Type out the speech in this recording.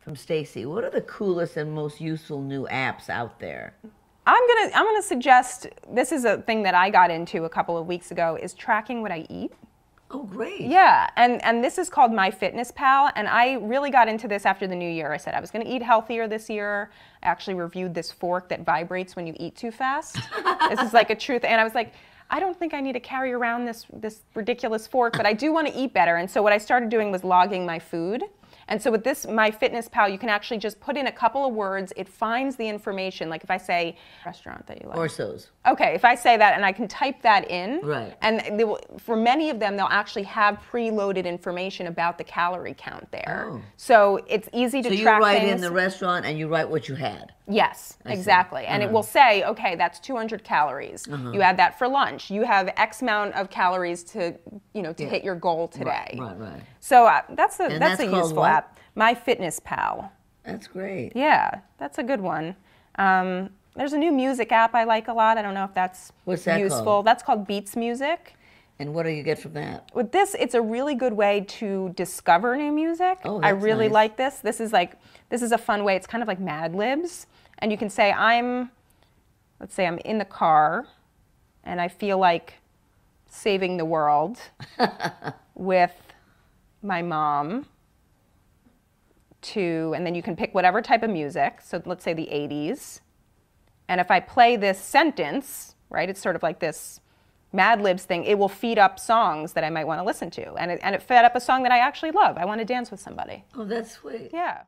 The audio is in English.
From Stacy, what are the coolest and most useful new apps out there? I'm gonna I'm gonna suggest this is a thing that I got into a couple of weeks ago is tracking what I eat. Oh, great. Yeah, and and this is called MyFitnessPal, and I really got into this after the new year. I said I was going to eat healthier this year. I actually reviewed this fork that vibrates when you eat too fast. this is like a truth, and I was like. I don't think I need to carry around this this ridiculous fork, but I do want to eat better. And so what I started doing was logging my food. And so with this MyFitnessPal, you can actually just put in a couple of words. It finds the information. Like if I say restaurant that you like. Orsos. Okay, if I say that and I can type that in, Right. and they will, for many of them, they'll actually have preloaded information about the calorie count there. Oh. So it's easy to So you write things. in the restaurant and you write what you had. Yes, see. exactly. And Uh-huh. it will say, okay, that's 200 calories. You add that for lunch. You have X amount of calories to, you know, to Yeah. hit your goal today. Right, right. So uh, that's a And that's, that's a useful what? app. MyFitnessPal. That's great. Yeah, that's a good one. Um, there's a new music app I like a lot. I don't know if that's What's that useful. called? That's called Beats Music. And what do you get from that? With this, it's a really good way to discover new music. Oh, I really nice. like this. This is like this is a fun way. It's kind of like Mad Libs, and you can say I'm, let's say I'm in the car, and I feel like saving the world with my mom. To and then you can pick whatever type of music. So let's say the 80s. And if I play this sentence, right, it's sort of like this Mad Libs thing, it will feed up songs that I might want to listen to. And it, and it fed up a song that I actually love. I want to dance with somebody. Oh, that's sweet. Yeah.